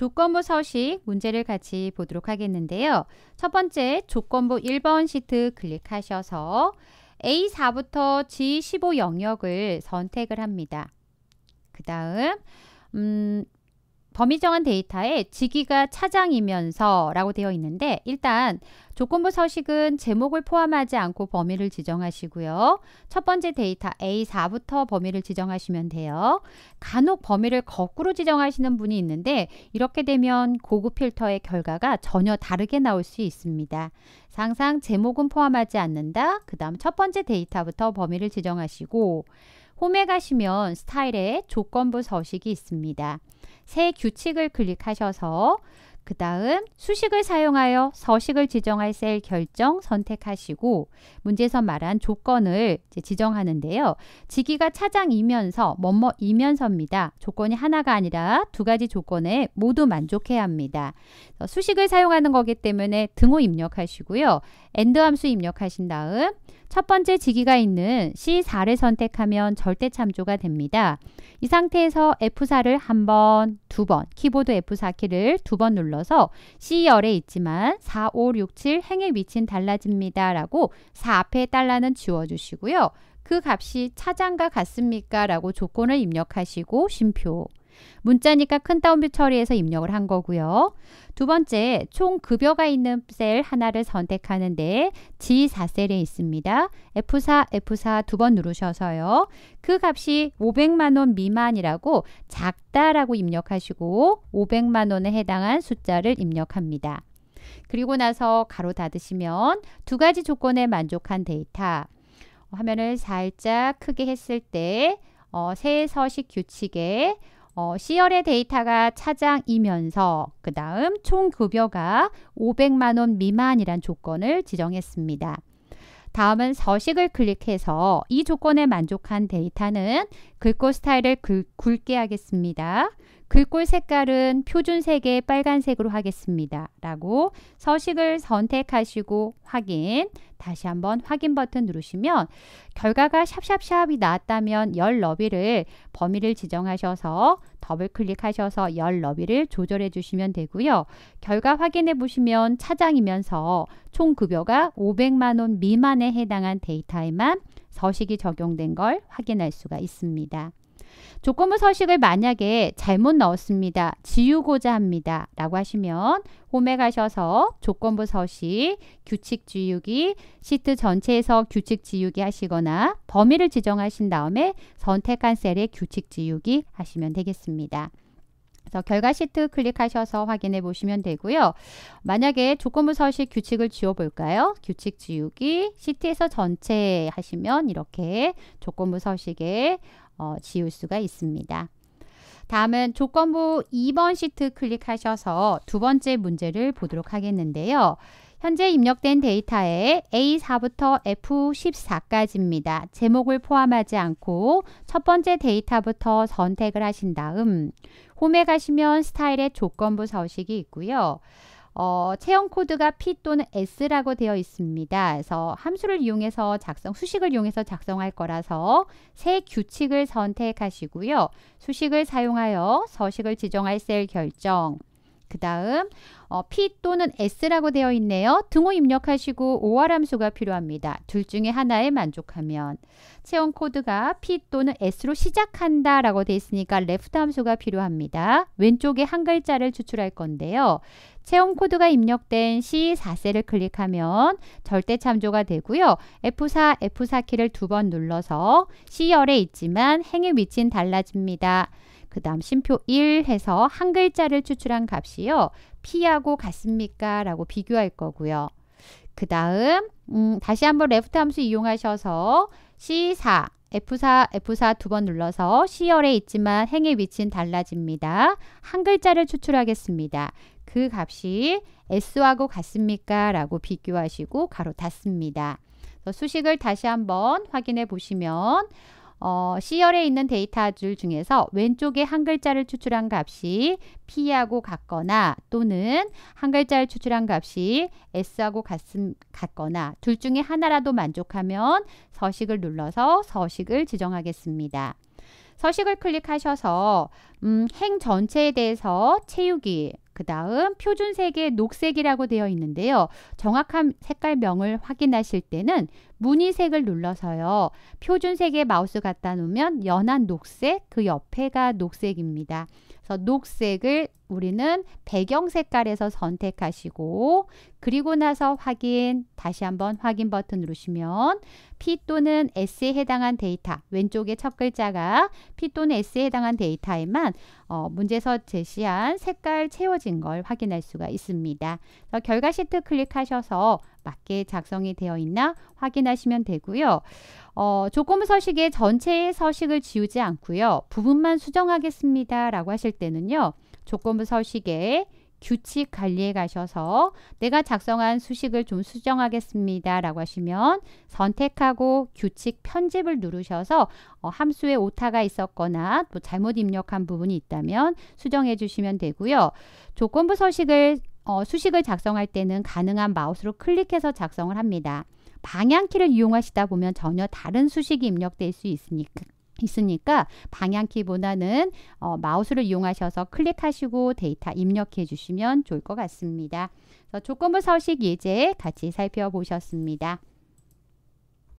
조건부 서식 문제를 같이 보도록 하겠는데요. 첫 번째 조건부 1번 시트 클릭하셔서 A4부터 G15 영역을 선택을 합니다. 그 다음 음, 범위 정한 데이터에 지기가 차장이면서 라고 되어 있는데 일단 조건부 서식은 제목을 포함하지 않고 범위를 지정하시고요. 첫 번째 데이터 A4부터 범위를 지정하시면 돼요. 간혹 범위를 거꾸로 지정하시는 분이 있는데 이렇게 되면 고급 필터의 결과가 전혀 다르게 나올 수 있습니다. 항상 제목은 포함하지 않는다. 그 다음 첫 번째 데이터부터 범위를 지정하시고 홈에 가시면 스타일에 조건부 서식이 있습니다. 새 규칙을 클릭하셔서 그 다음 수식을 사용하여 서식을 지정할 셀 결정 선택하시고 문제에서 말한 조건을 지정하는데요. 직위가 차장이면서 뭐뭐이면서입니다. 조건이 하나가 아니라 두 가지 조건에 모두 만족해야 합니다. 수식을 사용하는 거기 때문에 등호 입력하시고요. AND 함수 입력하신 다음 첫 번째 직위가 있는 C4를 선택하면 절대 참조가 됩니다. 이 상태에서 F4를 한 번, 두 번, 키보드 F4 키를 두 번 눌러 서 C열에 있지만 4, 5, 6, 7 행의 위치는 달라집니다. 라고 4 앞에 달러는 지워주시고요. 그 값이 차장과 같습니까? 라고 조건을 입력하시고 쉼표. 문자니까 큰 따옴표 처리해서 입력을 한 거고요. 두 번째, 총 급여가 있는 셀 하나를 선택하는데 G4셀에 있습니다. F4, F4 두 번 누르셔서요. 그 값이 500만 원 미만이라고 작다라고 입력하시고 500만 원에 해당한 숫자를 입력합니다. 그리고 나서 가로 닫으시면 두 가지 조건에 만족한 데이터 화면을 살짝 크게 했을 때 어, 새 서식 규칙에 어, C열의 데이터가 차장이면서 그 다음 총 급여가 500만 원 미만이란 조건을 지정했습니다. 다음은 서식을 클릭해서 이 조건에 만족한 데이터는 글꼴 스타일을 글, 굵게 하겠습니다. 글꼴 색깔은 표준색의 빨간색으로 하겠습니다. 라고 서식을 선택하시고 확인 다시 한번 확인 버튼 누르시면 결과가 샵샵샵이 나왔다면 열 너비를 범위를 지정하셔서 더블 클릭하셔서 열 너비를 조절해 주시면 되고요. 결과 확인해 보시면 차장이면서 총 급여가 500만 원 미만에 해당한 데이터에만 서식이 적용된 걸 확인할 수가 있습니다. 조건부 서식을 만약에 잘못 넣었습니다. 지우고자 합니다. 라고 하시면 홈에 가셔서 조건부 서식, 규칙 지우기, 시트 전체에서 규칙 지우기 하시거나 범위를 지정하신 다음에 선택한 셀에 규칙 지우기 하시면 되겠습니다. 그래서 결과 시트 클릭하셔서 확인해 보시면 되고요. 만약에 조건부 서식 규칙을 지워 볼까요? 규칙 지우기 시트에서 전체 하시면 이렇게 조건부 서식에 어, 지울 수가 있습니다. 다음은 조건부 2번 시트 클릭하셔서 두 번째 문제를 보도록 하겠는데요. 현재 입력된 데이터에 A4부터 F14까지입니다. 제목을 포함하지 않고 첫 번째 데이터부터 선택을 하신 다음 홈에 가시면 스타일의 조건부 서식이 있고요. 어, 체형 코드가 P 또는 S라고 되어 있습니다. 그래서 함수를 이용해서 작성, 수식을 이용해서 작성할 거라서 새 규칙을 선택하시고요. 수식을 사용하여 서식을 지정할 셀 결정, 그 다음 어, P 또는 S라고 되어 있네요. 등호 입력하시고 OR 함수가 필요합니다. 둘 중에 하나에 만족하면 체온 코드가 P 또는 S로 시작한다 라고 되어 있으니까 LEFT 함수가 필요합니다. 왼쪽에 한 글자를 추출할 건데요. 체온 코드가 입력된 C4셀을 클릭하면 절대 참조가 되고요. F4, F4 키를 두 번 눌러서 C열에 있지만 행의 위치는 달라집니다. 그 다음 심표 1 해서 한 글자를 추출한 값이요. P하고 같습니까? 라고 비교할 거고요. 그 다음 음, 다시 한번 레프트 함수 이용하셔서 C4, F4, F4 두 번 눌러서 C열에 있지만 행의 위치는 달라집니다. 한 글자를 추출하겠습니다. 그 값이 S하고 같습니까? 라고 비교하시고 가로 닫습니다. 수식을 다시 한번 확인해 보시면 어, C열에 있는 데이터들 중에서 왼쪽에 한 글자를 추출한 값이 P하고 같거나 또는 한 글자를 추출한 값이 S하고 같음, 같거나 둘 중에 하나라도 만족하면 서식을 눌러서 서식을 지정하겠습니다. 서식을 클릭하셔서 음, 행 전체에 대해서 채우기 그 다음 표준색의 녹색이라고 되어 있는데요. 정확한 색깔명을 확인하실 때는 무늬색을 눌러서요. 표준색의 마우스 갖다 놓으면 연한 녹색, 그 옆에가 녹색입니다. 그래서 녹색을 우리는 배경 색깔에서 선택하시고 그리고 나서 확인 다시 한번 확인 버튼 누르시면 P 또는 S에 해당한 데이터 왼쪽에 첫 글자가 P 또는 S에 해당한 데이터에만 어, 문제서 제시한 색깔 채워진 걸 확인할 수가 있습니다. 결과 시트 클릭하셔서 맞게 작성이 되어 있나 확인하시면 되고요. 어, 조건부 서식의 전체의 서식을 지우지 않고요. 부분만 수정하겠습니다. 라고 하실 때는요. 조건부 서식에 규칙 관리에 가셔서 내가 작성한 수식을 좀 수정하겠습니다. 라고 하시면 선택하고 규칙 편집을 누르셔서 어, 함수에 오타가 있었거나 또 잘못 입력한 부분이 있다면 수정해 주시면 되고요. 조건부 서식을 어, 수식을 작성할 때는 가능한 마우스로 클릭해서 작성을 합니다. 방향키를 이용하시다 보면 전혀 다른 수식이 입력될 수 있으니까 있으니까 방향키보다는 어, 마우스를 이용하셔서 클릭하시고 데이터 입력해 주시면 좋을 것 같습니다. 조건부 서식 예제 같이 살펴보셨습니다.